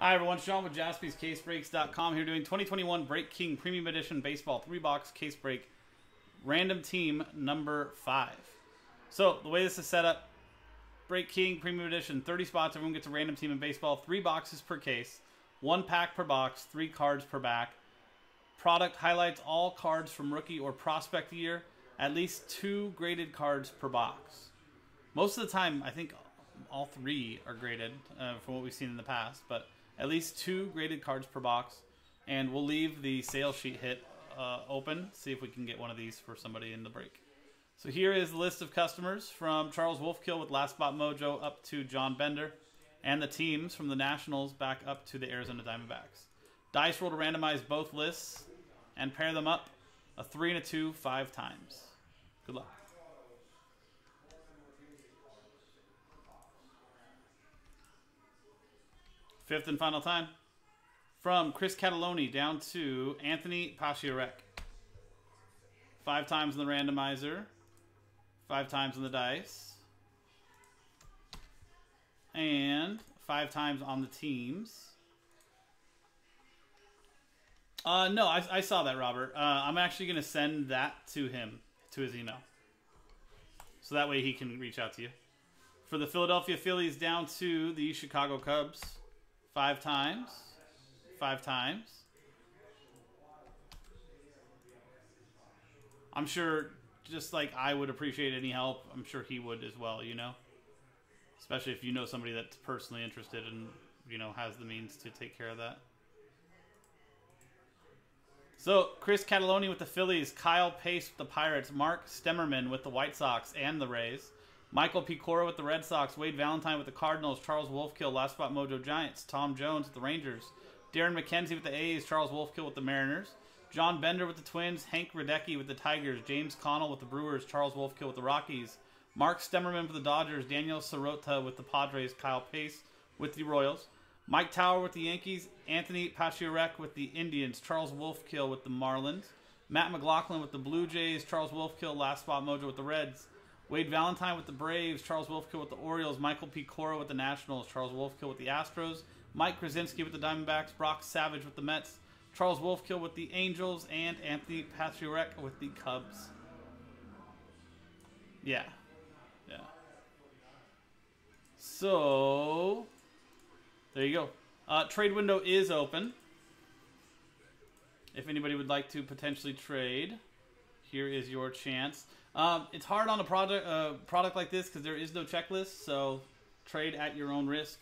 Hi, everyone. Sean with jaspyscasebreaks.com here doing 2021 Break King Premium Edition Baseball 3 box case break random team number 5. So, the way this is set up Break King Premium Edition 30 spots. Everyone gets a random team in baseball, 3 boxes per case, 1 pack per box, 3 cards per back. Product highlights all cards from rookie or prospect year, at least 2 graded cards per box. Most of the time, I think all three are graded uh, from what we've seen in the past, but at least two graded cards per box. And we'll leave the sales sheet hit uh, open, see if we can get one of these for somebody in the break. So here is the list of customers from Charles Wolfkill with Last Spot Mojo up to John Bender, and the teams from the Nationals back up to the Arizona Diamondbacks. Dice roll to randomize both lists and pair them up a three and a two five times. Good luck. Fifth and final time. From Chris Cataloni down to Anthony Pachiarek. Five times in the randomizer. Five times in the dice. And five times on the teams. Uh, no, I, I saw that, Robert. Uh, I'm actually going to send that to him, to his email. So that way he can reach out to you. For the Philadelphia Phillies down to the Chicago Cubs. Five times. Five times. I'm sure, just like I would appreciate any help, I'm sure he would as well, you know? Especially if you know somebody that's personally interested and, you know, has the means to take care of that. So, Chris Cataloni with the Phillies, Kyle Pace with the Pirates, Mark Stemmerman with the White Sox and the Rays, Michael Picora with the Red Sox, Wade Valentine with the Cardinals, Charles Wolfkill, Last Spot Mojo Giants, Tom Jones with the Rangers, Darren McKenzie with the A's, Charles Wolfkill with the Mariners, John Bender with the Twins, Hank Radecki with the Tigers, James Connell with the Brewers, Charles Wolfkill with the Rockies, Mark Stemmerman for the Dodgers, Daniel Sirota with the Padres, Kyle Pace with the Royals, Mike Tower with the Yankees, Anthony Pachiarek with the Indians, Charles Wolfkill with the Marlins, Matt McLaughlin with the Blue Jays, Charles Wolfkill, Last Spot Mojo with the Reds, Wade Valentine with the Braves, Charles Wolfkill with the Orioles, Michael Picora with the Nationals, Charles Wolfkill with the Astros, Mike Krasinski with the Diamondbacks, Brock Savage with the Mets, Charles Wolfkill with the Angels, and Anthony Patriarek with the Cubs. Yeah. Yeah. So, there you go. Uh, trade window is open. If anybody would like to potentially trade, here is your chance. Um, it's hard on a product uh, product like this because there is no checklist, so trade at your own risk.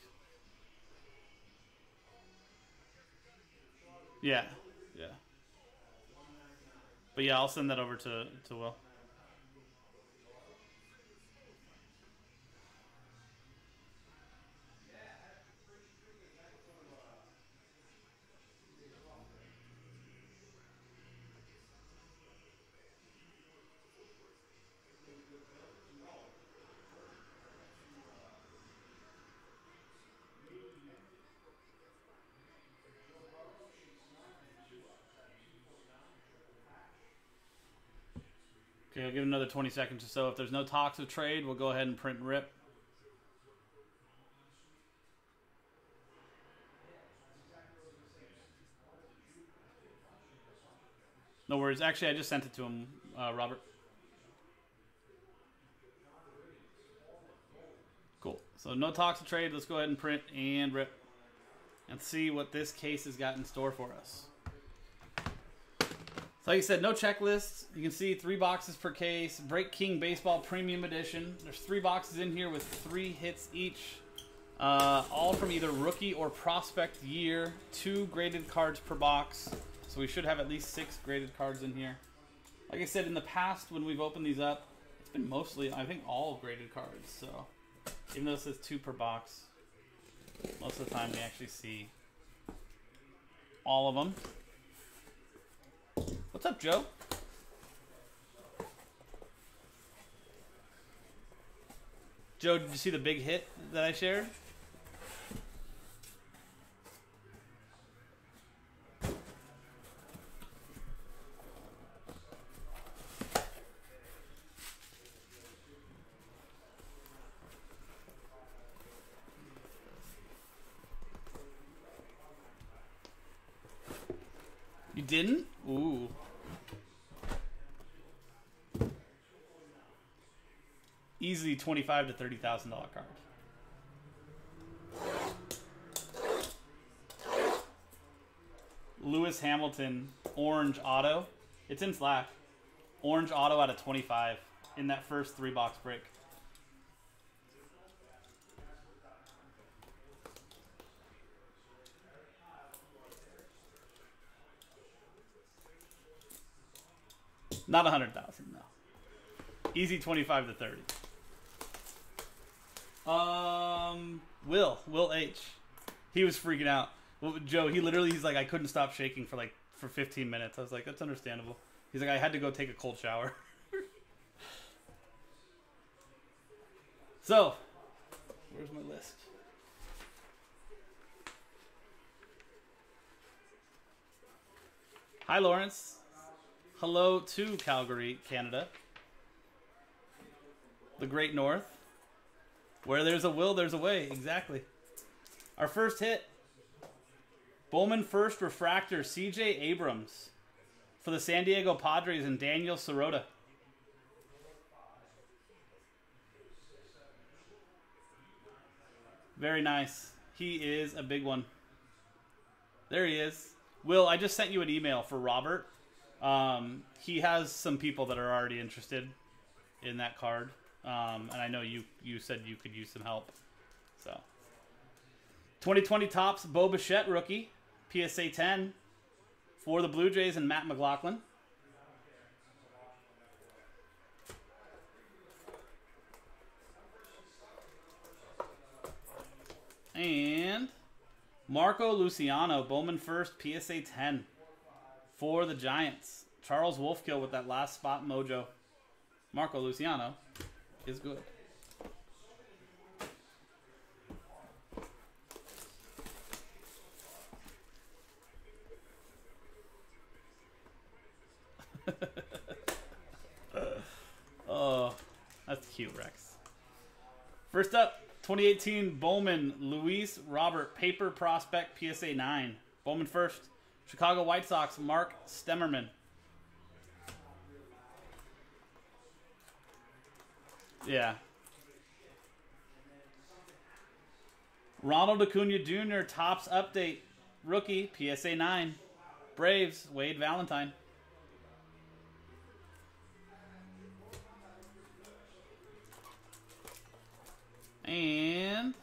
Yeah, yeah. But yeah, I'll send that over to to Will. Okay, I'll give another 20 seconds or so. If there's no talks of trade, we'll go ahead and print and rip. No worries. Actually, I just sent it to him, uh, Robert. Cool. So no talks of trade. Let's go ahead and print and rip and see what this case has got in store for us. So like I said, no checklists. You can see three boxes per case. Break King Baseball Premium Edition. There's three boxes in here with three hits each. Uh, all from either rookie or prospect year. Two graded cards per box. So we should have at least six graded cards in here. Like I said, in the past when we've opened these up, it's been mostly, I think, all graded cards. So even though it says two per box, most of the time we actually see all of them. What's up, Joe? Joe, did you see the big hit that I shared? You didn't? Ooh. Easily twenty-five to thirty thousand dollar card. Lewis Hamilton orange auto. It's in Slack. Orange auto out of 25 in that first three box break. Not 100,000, no. Easy 25 to 30. Um, Will, Will H. He was freaking out. Joe, he literally, he's like, I couldn't stop shaking for like, for 15 minutes. I was like, that's understandable. He's like, I had to go take a cold shower. so, where's my list? Hi, Lawrence. Hello to Calgary, Canada. The Great North. Where there's a will, there's a way. Exactly. Our first hit Bowman first refractor, CJ Abrams for the San Diego Padres and Daniel Sirota. Very nice. He is a big one. There he is. Will, I just sent you an email for Robert. Um, he has some people that are already interested in that card. Um, and I know you you said you could use some help. So 2020 Topps Bo Bichette rookie. PSA 10 for the Blue Jays and Matt McLaughlin. And Marco Luciano, Bowman first, PSA 10 for the Giants. Charles Wolfkill with that last spot mojo. Marco Luciano is good. oh, that's cute, Rex. First up, 2018 Bowman Luis Robert Paper Prospect PSA 9. Bowman first. Chicago White Sox Mark Stemmerman. Yeah. Ronald Acuna Jr. Topps update. Rookie PSA 9. Braves Wade Valentine. And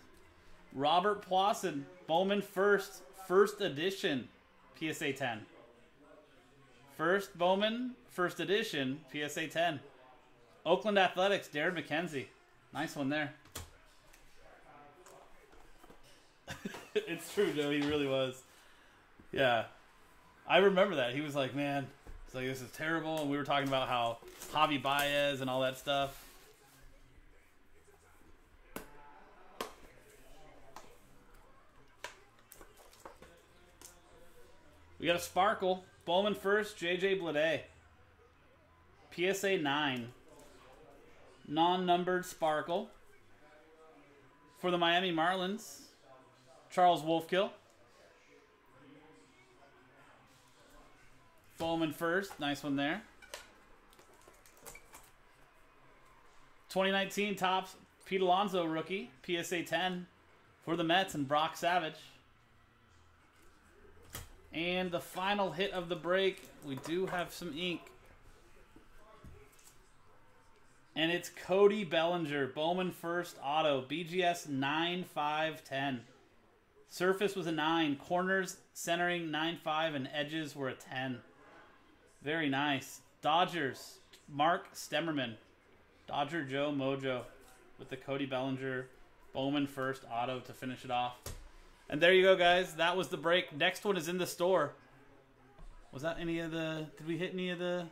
Robert Puason, Bowman First, First Edition, PSA 10. First Bowman, First Edition, PSA 10. Oakland Athletics, Darren McKenzie. Nice one there. it's true, Joe. He really was. Yeah. I remember that. He was like, man, it's like, this is terrible. And we were talking about how Javi Baez and all that stuff. We got a Sparkle. Bowman first, JJ Bleday. PSA 9. Non-numbered Sparkle. For the Miami Marlins, Charles Wolfkill. Bowman first. Nice one there. 2019 Topps Pete Alonso rookie. PSA 10 for the Mets and Brock Savage. And the final hit of the break, we do have some ink. And it's Cody Bellinger, Bowman First Auto, BGS nine 9510. Surface was a 9, corners centering 9.5, and edges were a 10. Very nice. Dodgers, Mark Stemmerman. Dodger Joe Mojo with the Cody Bellinger Bowman First Auto to finish it off. And there you go, guys. That was the break. Next one is in the store. Was that any of the? Did we hit any of the?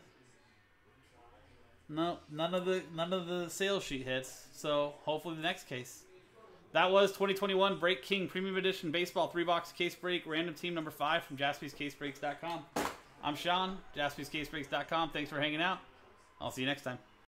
No, none of the none of the sales sheet hits. So hopefully the next case. That was 2021 Break King Premium Edition Baseball three box case break random team number five from JaspysCaseBreaks.com. I'm Sean, JaspysCaseBreaks.com. Thanks for hanging out. I'll see you next time.